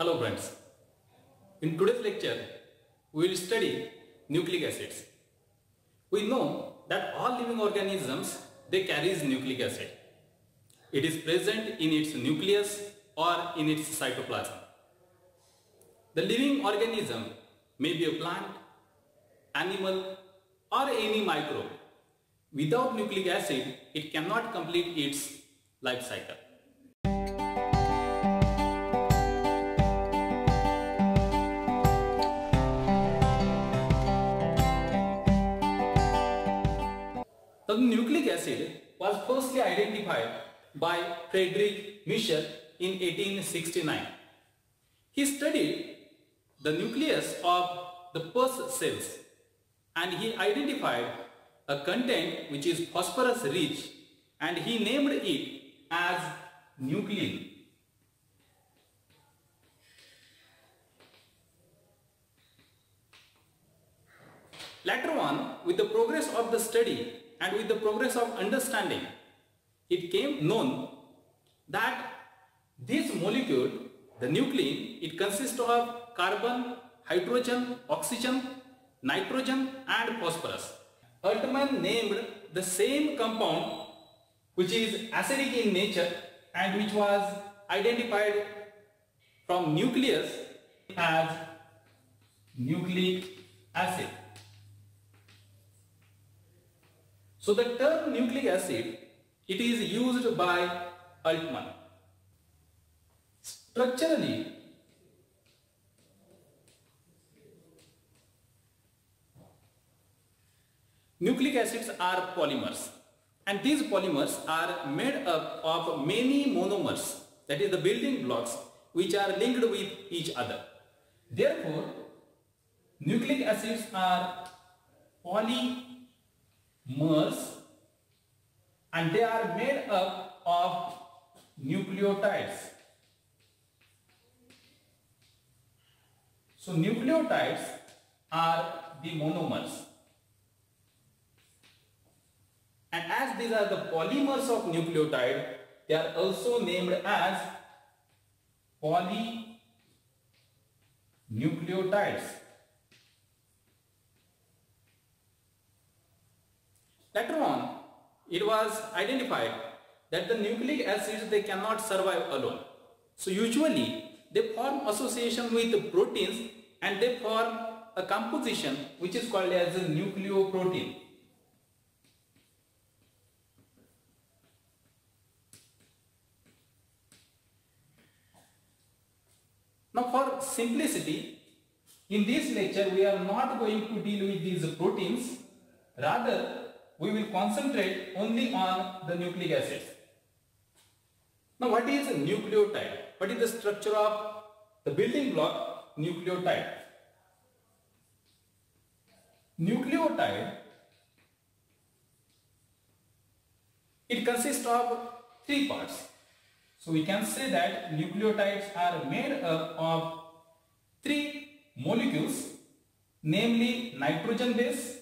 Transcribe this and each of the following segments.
Hello friends. In today's lecture, we will study nucleic acids. We know that all living organisms they carries nucleic acid. It is present in its nucleus or in its cytoplasm. The living organism may be a plant, animal or any microbe. Without nucleic acid, it cannot complete its life cycle. Acid was firstly identified by Friedrich Miescher in 1869. He studied the nucleus of the pus cells and he identified a content which is phosphorus rich and he named it as nuclein. Later on, with the progress of the study and with the progress of understanding, it came known that this molecule, the nuclein, it consists of carbon, hydrogen, oxygen, nitrogen and phosphorus. Altmann named the same compound which is acidic in nature and which was identified from nucleus as nucleic acid. So the term nucleic acid, it is used by Altmann. Structurally, nucleic acids are polymers and these polymers are made up of many monomers that is the building blocks which are linked with each other. Therefore, nucleic acids are polymers and they are made up of nucleotides. So nucleotides are the monomers. And as these are the polymers of nucleotide, they are also named as polynucleotides. Later on, it was identified that the nucleic acids they cannot survive alone. So usually they form association with proteins and they form a composition which is called as a nucleoprotein. Now for simplicity, in this lecture we are not going to deal with these proteins, rather we will concentrate only on the nucleic acids. Now what is a nucleotide? What is the structure of the building block nucleotide? Nucleotide, it consists of three parts. So we can say that nucleotides are made up of three molecules namely nitrogen base,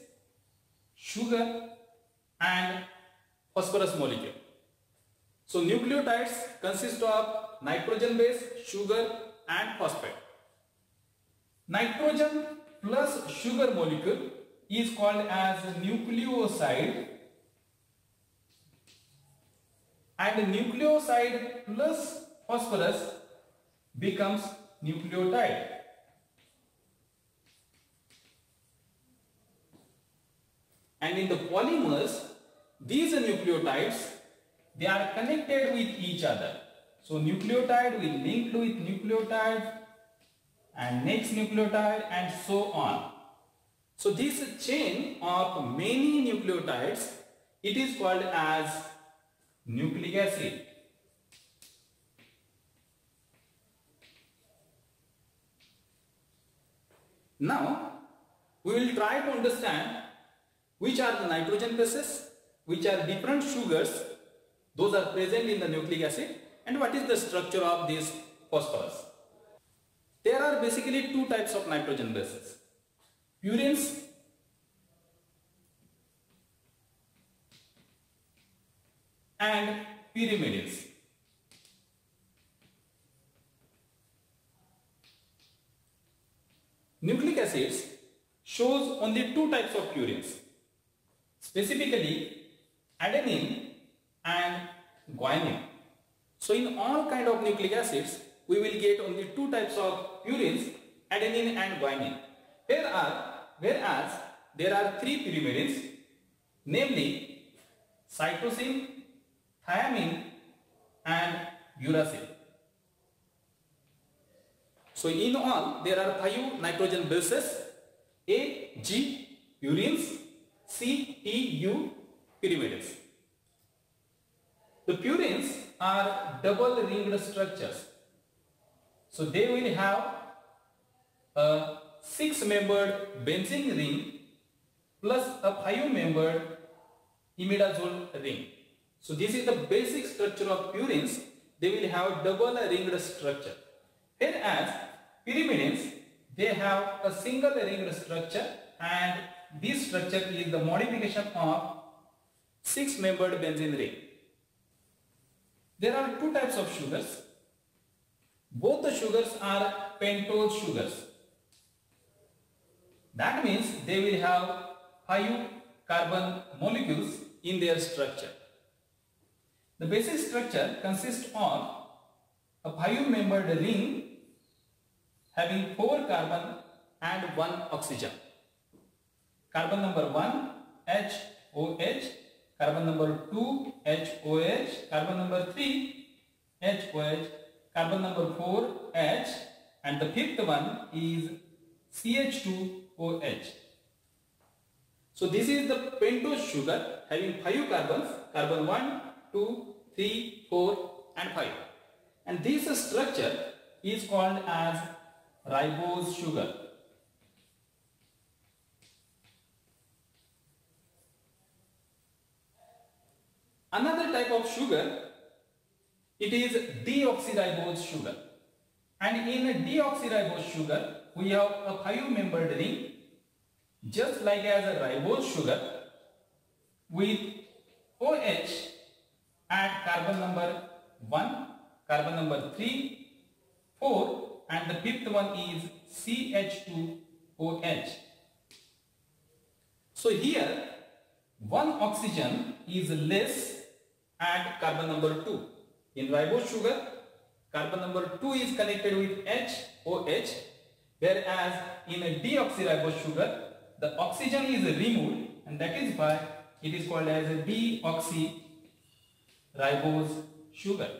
sugar and phosphorus molecule. So nucleotides consist of nitrogen base, sugar and phosphate. Nitrogen plus sugar molecule is called as nucleoside and nucleoside plus phosphorus becomes nucleotide. And in the polymers, these nucleotides, they are connected with each other. So nucleotide will link with nucleotide and next nucleotide and so on. So this chain of many nucleotides, it is called as nucleic acid. Now, we will try to understand which are the nitrogen bases, which are different sugars, those are present in the nucleic acid and what is the structure of this phosphorus. There are basically two types of nitrogen bases, purines and pyrimidines. nucleic acids shows only two types of purines. Specifically adenine and guanine. So in all kind of nucleic acids, we will get only two types of purines, adenine and guanine. Here are, whereas there are three pyrimidines, namely cytosine, thymine and uracil. So in all, there are five nitrogen bases, A, G, purines, C, T, U, pyrimidines. The purines are double ringed structures. So they will have a six membered benzene ring plus a five membered imidazole ring. So this is the basic structure of purines. They will have double ringed structure. Whereas pyrimidines, they have a single ringed structure and this structure is the modification of six membered benzene ring. There are two types of sugars. Both the sugars are pentose sugars. That means they will have five carbon molecules in their structure. The basic structure consists of a five-membered ring having four carbon and one oxygen. Carbon number 1 HOH, carbon number 2 HOH, carbon number 3 HOH, carbon number 4 H and the fifth one is CH2OH. So this is the pentose sugar having 5 carbons, carbon 1, 2, 3, 4 and 5. And this structure is called as ribose sugar. Another type of sugar, it is deoxyribose sugar. And in a deoxyribose sugar, we have a five-membered ring, just like as a ribose sugar, with OH at carbon number 1, carbon number 3, 4 and the fifth one is CH2OH. So here one oxygen is less at carbon number 2. In ribose sugar, carbon number 2 is connected with HOH whereas in a deoxyribose sugar, the oxygen is removed and that is why it is called as a deoxyribose sugar.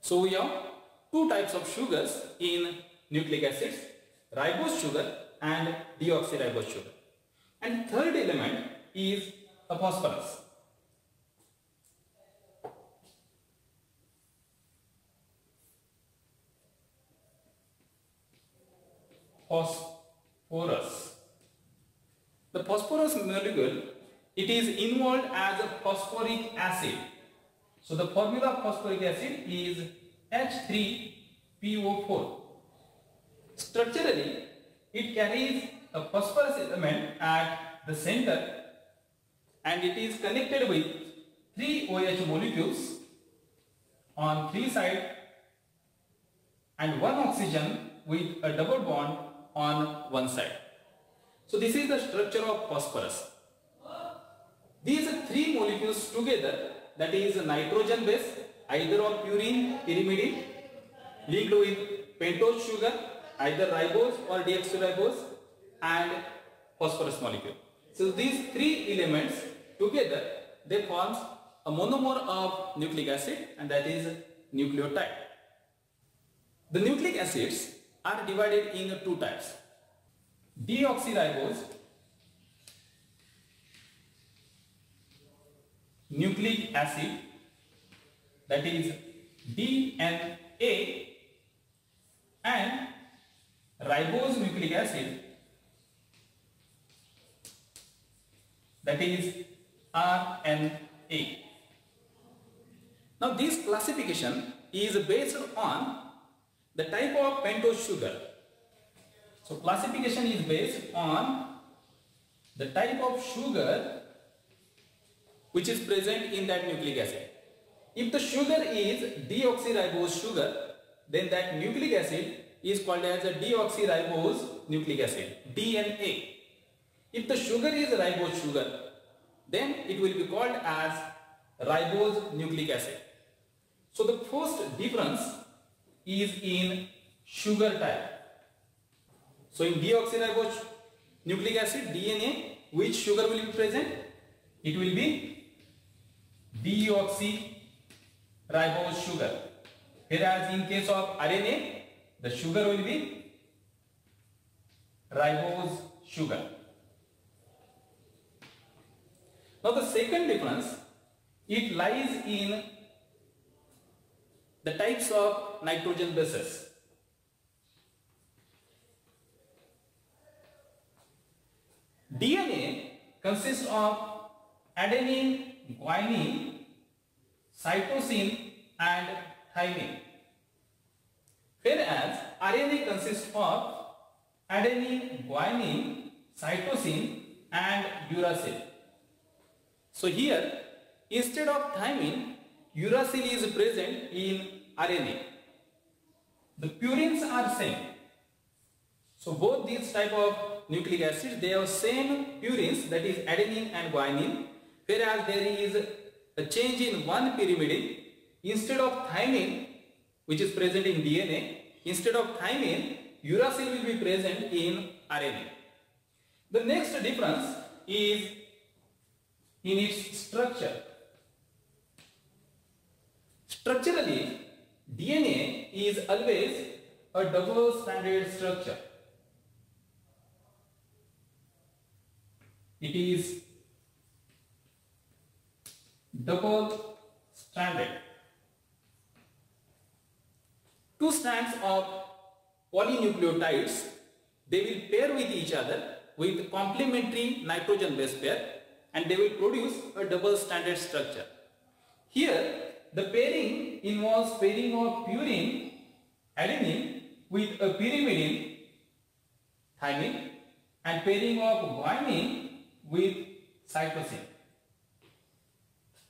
So we have two types of sugars in nucleic acids, ribose sugar and deoxyribose sugar. And third element is a phosphorus. Phosphorus. The phosphorus molecule, it is involved as a phosphoric acid. So the formula of phosphoric acid is H3PO4. Structurally, it carries a phosphorus element at the center and it is connected with three OH molecules on three sides and one oxygen with a double bond on one side. So this is the structure of phosphorus. These three molecules together that is a nitrogen base either of purine, pyrimidine linked with pentose sugar, either ribose or deoxyribose and phosphorus molecule. So these three elements together they form a monomer of nucleic acid and that is nucleotide. The nucleic acids are divided in two types. Deoxyribose nucleic acid that is DNA and ribose nucleic acid that is RNA. Now this classification is based on the type of pentose sugar. So classification is based on the type of sugar which is present in that nucleic acid. If the sugar is deoxyribose sugar, then that nucleic acid is called as a deoxyribose nucleic acid, DNA. If the sugar is ribose sugar, then it will be called as ribose nucleic acid. So the first difference is in sugar type. So in deoxyribose nucleic acid, DNA, which sugar will be present? It will be deoxyribose sugar. Whereas in case of RNA, the sugar will be ribose sugar. Now the second difference, it lies in the types of nitrogen bases. DNA consists of adenine, guanine, cytosine and thymine. Whereas RNA consists of adenine, guanine, cytosine and uracil. So here instead of thymine, uracil is present in RNA. The purines are same. So both these type of nucleic acids, they have same purines that is adenine and guanine. Whereas there is a change in one pyrimidine. Instead of thymine, which is present in DNA, instead of thymine, uracil will be present in RNA. The next difference is in its structure. Structurally, DNA is always a double stranded structure. It is double stranded. Two strands of polynucleotides, they will pair with each other with complementary nitrogen base pair and they will produce a double stranded structure. Here, the pairing involves pairing of purine, adenine with a pyrimidine, thymine and pairing of guanine with cytosine.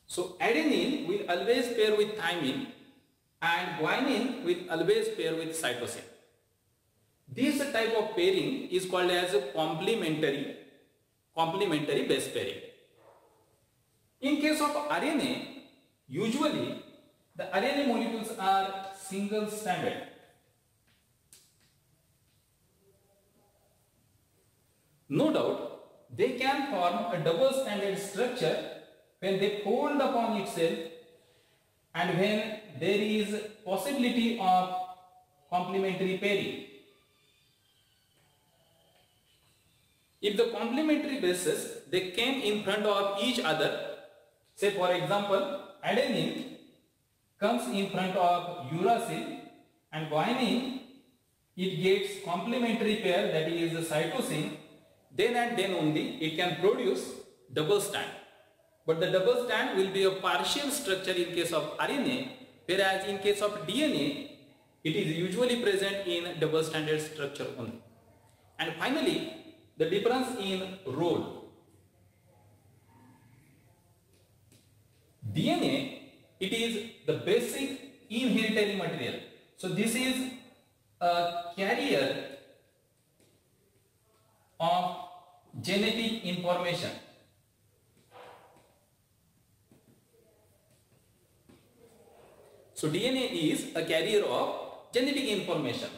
So adenine will always pair with thymine and guanine will always pair with cytosine. This type of pairing is called as a complementary complementary base pairing. In case of RNA, usually the RNA molecules are single stranded. No doubt, they can form a double stranded structure when they fold upon itself and when there is possibility of complementary pairing. If the complementary bases they came in front of each other, say for example, adenine comes in front of uracil and guanine it gets complementary pair that is the cytosine then and then only it can produce double strand. But the double strand will be a partial structure in case of RNA whereas in case of DNA it is usually present in double stranded structure only. And finally the difference in role. DNA it is the basic inheritary material. So this is a carrier of genetic information. So DNA is a carrier of genetic information.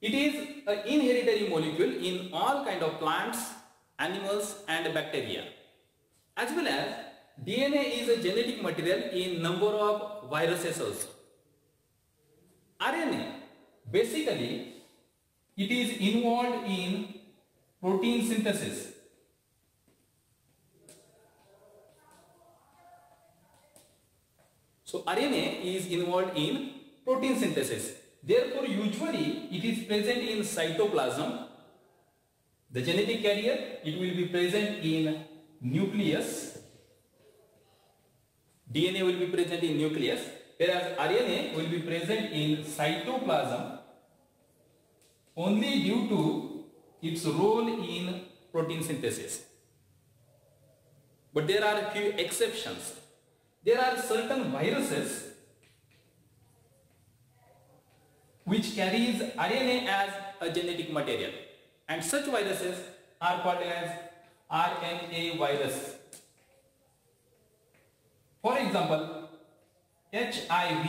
It is an inheritary molecule in all kind of plants, animals and bacteria. As well as DNA is a genetic material in number of viruses also. RNA basically it is involved in protein synthesis. So RNA is involved in protein synthesis. Therefore, usually it is present in cytoplasm. The genetic carrier, it will be present in nucleus. DNA will be present in nucleus, whereas RNA will be present in cytoplasm only due to its role in protein synthesis. But there are a few exceptions. There are certain viruses which carries RNA as a genetic material and such viruses are called as RNA virus. For example, HIV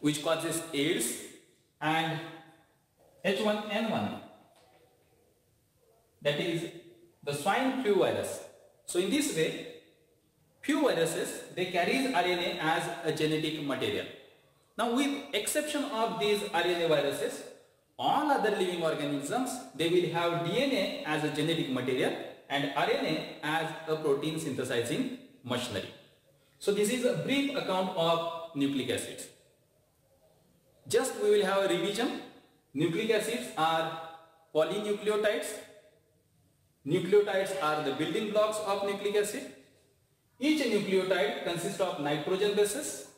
which causes AIDS and H1N1 that is the swine flu virus. So in this way few viruses they carry RNA as a genetic material. Now with exception of these RNA viruses all other living organisms they will have DNA as a genetic material and RNA as a protein synthesizing machinery. So this is a brief account of nucleic acids. Just we will have a revision. Nucleic acids are polynucleotides. Nucleotides are the building blocks of nucleic acid. Each nucleotide consists of nitrogen bases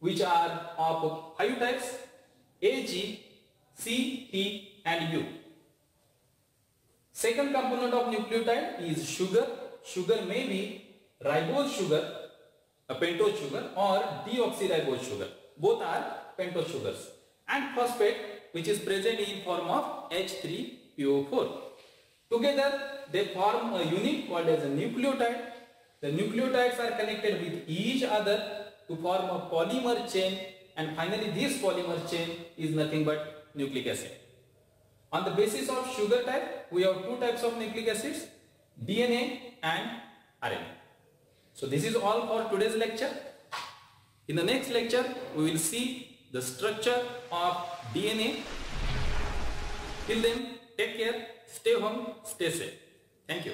which are of five types A, G, C, T and U. Second component of nucleotide is sugar. Sugar may be ribose sugar, a pentose sugar or deoxyribose sugar. Both are pentose sugars. And phosphate which is present in form of H3PO4. Together they form a unit called as a nucleotide. The nucleotides are connected with each other to form a polymer chain and finally this polymer chain is nothing but nucleic acid. On the basis of sugar type, we have two types of nucleic acids, DNA and RNA. So this is all for today's lecture. In the next lecture, we will see the structure of DNA. Till then, take care, stay home, stay safe. Thank you.